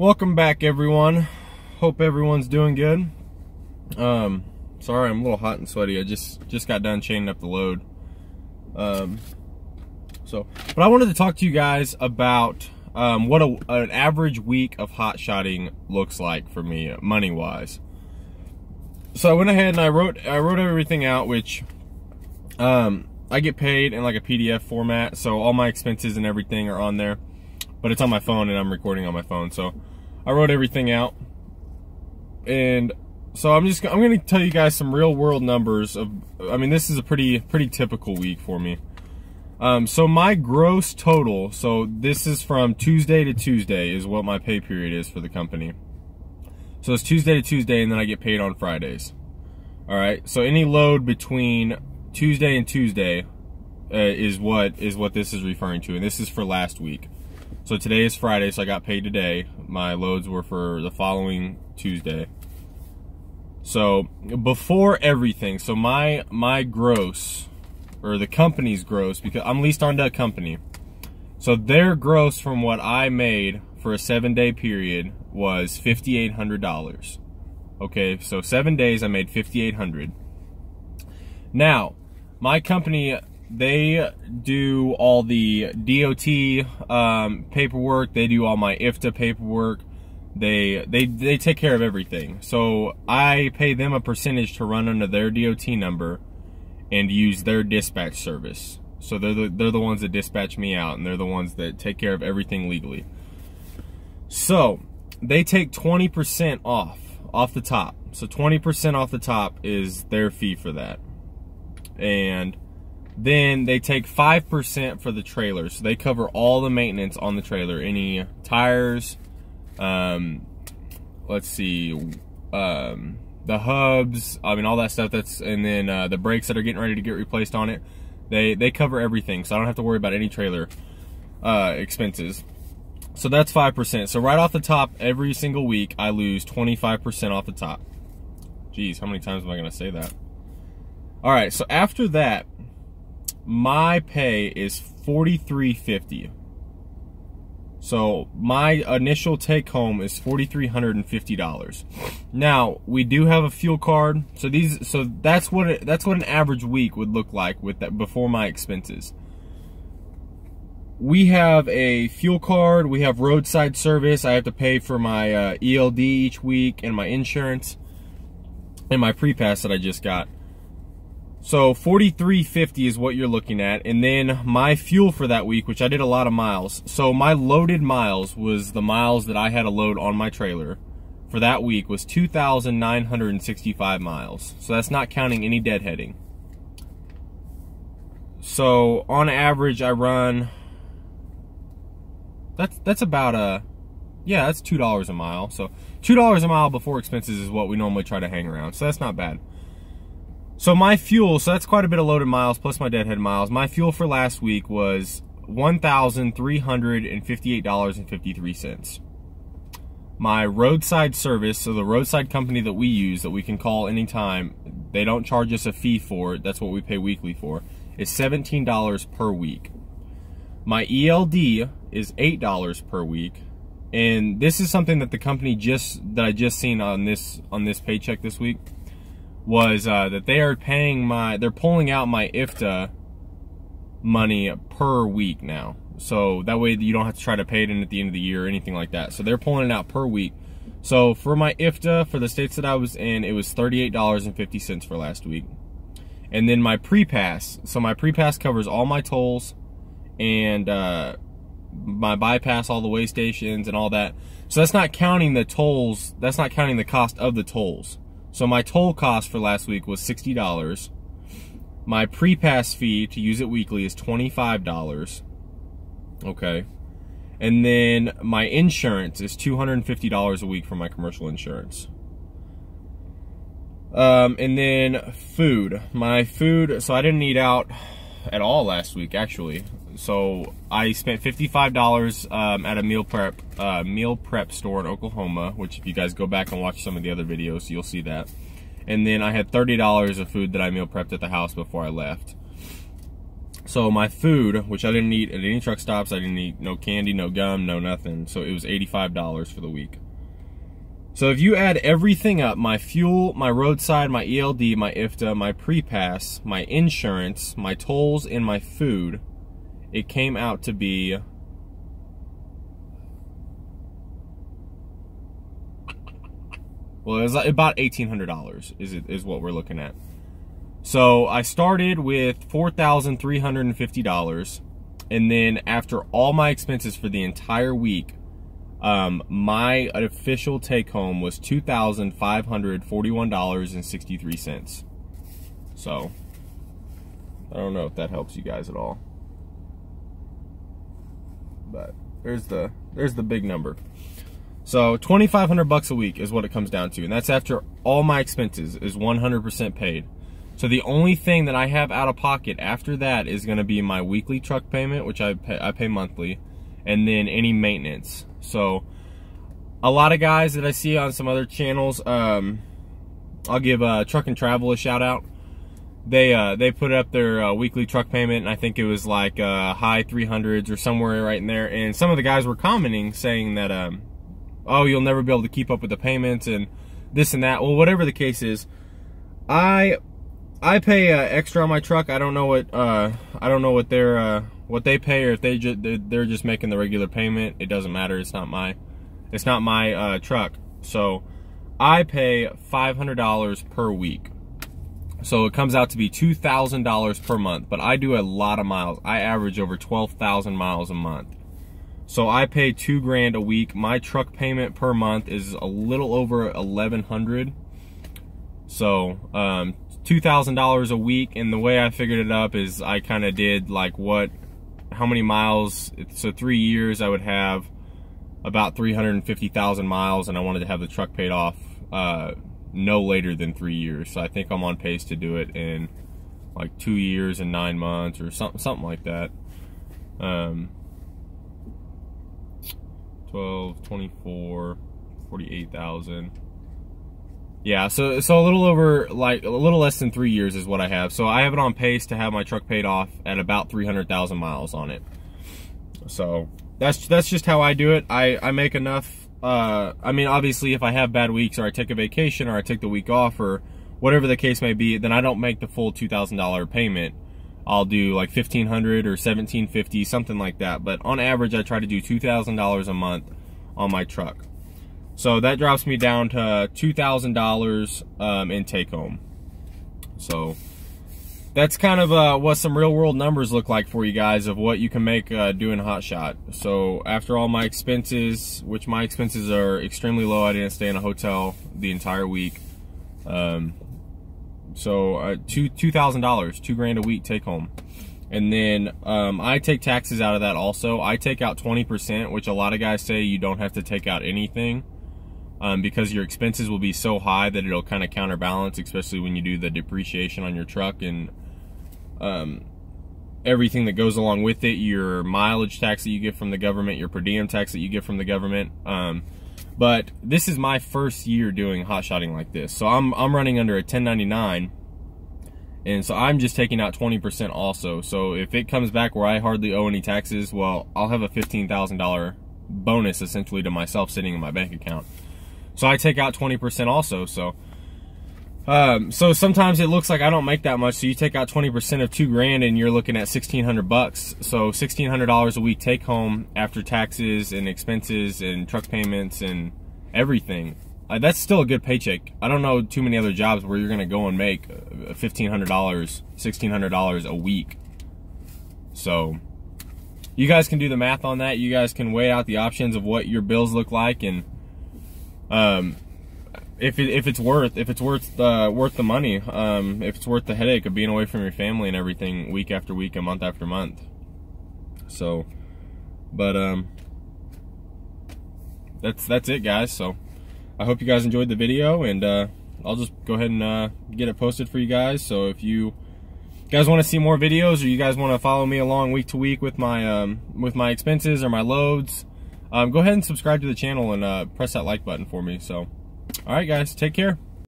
Welcome back, everyone. Hope everyone's doing good. Um, sorry, I'm a little hot and sweaty. I just just got done chaining up the load. Um, so, but I wanted to talk to you guys about um, what a, an average week of hot shotting looks like for me, money wise. So I went ahead and I wrote I wrote everything out, which um, I get paid in like a PDF format, so all my expenses and everything are on there. But it's on my phone and I'm recording on my phone, so I wrote everything out. And so I'm just I'm going to tell you guys some real world numbers of I mean this is a pretty pretty typical week for me. Um, so my gross total, so this is from Tuesday to Tuesday is what my pay period is for the company. So it's Tuesday to Tuesday and then I get paid on Fridays. All right. So any load between Tuesday and Tuesday uh, is what is what this is referring to and this is for last week. So today is Friday, so I got paid today. My loads were for the following Tuesday. So before everything, so my my gross or the company's gross because I'm leased onto a company. So their gross from what I made for a seven day period was fifty eight hundred dollars. Okay, so seven days I made fifty eight hundred. Now, my company they do all the DOT um, paperwork. They do all my IFTA paperwork. They they they take care of everything. So I pay them a percentage to run under their DOT number and use their dispatch service. So they're the, they're the ones that dispatch me out, and they're the ones that take care of everything legally. So they take 20% off off the top. So 20% off the top is their fee for that. And then they take 5% for the trailer. So they cover all the maintenance on the trailer. Any tires, um, let's see, um, the hubs, I mean, all that stuff that's, and then uh, the brakes that are getting ready to get replaced on it. They, they cover everything. So I don't have to worry about any trailer uh, expenses. So that's 5%. So right off the top, every single week, I lose 25% off the top. Geez, how many times am I going to say that? All right, so after that, my pay is 4350 so my initial take home is $4350 now we do have a fuel card. So these so that's what it, that's what an average week would look like with that before my expenses. We have a fuel card. We have roadside service. I have to pay for my uh, eld each week and my insurance and my pre-pass that i just got so 4350 is what you're looking at. And then my fuel for that week, which I did a lot of miles. So my loaded miles was the miles that I had to load on my trailer for that week was 2,965 miles. So that's not counting any deadheading. So on average, I run, that's, that's about a, yeah, that's $2 a mile. So $2 a mile before expenses is what we normally try to hang around. So that's not bad. So my fuel, so that's quite a bit of loaded miles plus my deadhead miles. My fuel for last week was $1,358.53. My roadside service, so the roadside company that we use that we can call anytime, they don't charge us a fee for it, that's what we pay weekly for, is $17 per week. My ELD is $8 per week. And this is something that the company just that I just seen on this on this paycheck this week was uh, that they are paying my, they're pulling out my IFTA money per week now. So that way you don't have to try to pay it in at the end of the year or anything like that. So they're pulling it out per week. So for my IFTA, for the states that I was in, it was $38.50 for last week. And then my pre-pass. So my pre-pass covers all my tolls and uh, my bypass, all the way stations and all that. So that's not counting the tolls. That's not counting the cost of the tolls. So my toll cost for last week was $60. My pre-pass fee to use it weekly is $25. Okay. And then my insurance is $250 a week for my commercial insurance. Um, and then food. My food, so I didn't eat out at all last week, actually. So I spent $55 um, at a meal prep uh, meal prep store in Oklahoma, which if you guys go back and watch some of the other videos, you'll see that. And then I had $30 of food that I meal prepped at the house before I left. So my food, which I didn't eat at any truck stops, I didn't eat no candy, no gum, no nothing. So it was $85 for the week. So if you add everything up, my fuel, my roadside, my ELD, my IFTA, my pre-pass, my insurance, my tolls, and my food, it came out to be well, it was about $1,800 is, it, is what we're looking at. So I started with $4,350. And then after all my expenses for the entire week, um, my official take home was $2,541.63. So I don't know if that helps you guys at all. But there's the there's the big number. So 2500 bucks a week is what it comes down to. And that's after all my expenses is 100% paid. So the only thing that I have out of pocket after that is going to be my weekly truck payment, which I pay, I pay monthly, and then any maintenance. So a lot of guys that I see on some other channels, um, I'll give uh, Truck and Travel a shout out. They uh, they put up their uh, weekly truck payment, and I think it was like uh, high 300s or somewhere right in there. And some of the guys were commenting saying that, um, oh, you'll never be able to keep up with the payments and this and that. Well, whatever the case is, I I pay uh, extra on my truck. I don't know what uh, I don't know what they're uh, what they pay or if they just they're just making the regular payment. It doesn't matter. It's not my it's not my truck. So I pay five hundred dollars per week. So it comes out to be two thousand dollars per month. But I do a lot of miles. I average over twelve thousand miles a month. So I pay two grand a week. My truck payment per month is a little over eleven hundred. So um, $2,000 a week. And the way I figured it up is I kind of did like what, how many miles, so three years I would have about 350,000 miles and I wanted to have the truck paid off uh, no later than three years. So I think I'm on pace to do it in like two years and nine months or something, something like that. Um, 12, 24, 48,000. Yeah, so so a little over like a little less than three years is what I have. So I have it on pace to have my truck paid off at about three hundred thousand miles on it. So that's that's just how I do it. I I make enough. Uh, I mean, obviously, if I have bad weeks or I take a vacation or I take the week off or whatever the case may be, then I don't make the full two thousand dollar payment. I'll do like fifteen hundred or seventeen fifty, something like that. But on average, I try to do two thousand dollars a month on my truck. So that drops me down to $2,000 um, in take home. So that's kind of uh, what some real world numbers look like for you guys of what you can make uh, doing Hot Shot. So after all my expenses, which my expenses are extremely low, I didn't stay in a hotel the entire week. Um, so uh, two two thousand dollars, two grand a week take home, and then um, I take taxes out of that also. I take out twenty percent, which a lot of guys say you don't have to take out anything um, because your expenses will be so high that it'll kind of counterbalance, especially when you do the depreciation on your truck and um, everything that goes along with it, your mileage tax that you get from the government, your per diem tax that you get from the government. Um, but this is my first year doing hot shotting like this. So I'm, I'm running under a 1099 and so I'm just taking out 20% also. So if it comes back where I hardly owe any taxes, well, I'll have a $15,000 bonus essentially to myself sitting in my bank account. So I take out 20% also. So, um, so sometimes it looks like I don't make that much. So you take out 20% of two grand and you're looking at 1600 bucks. So $1,600 a week take home after taxes and expenses and truck payments and everything. Uh, that's still a good paycheck. I don't know too many other jobs where you're going to go and make $1,500, $1,600 a week. So you guys can do the math on that. You guys can weigh out the options of what your bills look like and um, if it, if it's worth if it's worth uh, worth the money, um, if it's worth the headache of being away from your family and everything week after week and month after month. So, but um, that's that's it, guys. So, I hope you guys enjoyed the video, and uh, I'll just go ahead and uh, get it posted for you guys. So if you guys want to see more videos, or you guys want to follow me along week to week with my um, with my expenses or my loads um, go ahead and subscribe to the channel and uh, press that like button for me. So, all right, guys, take care.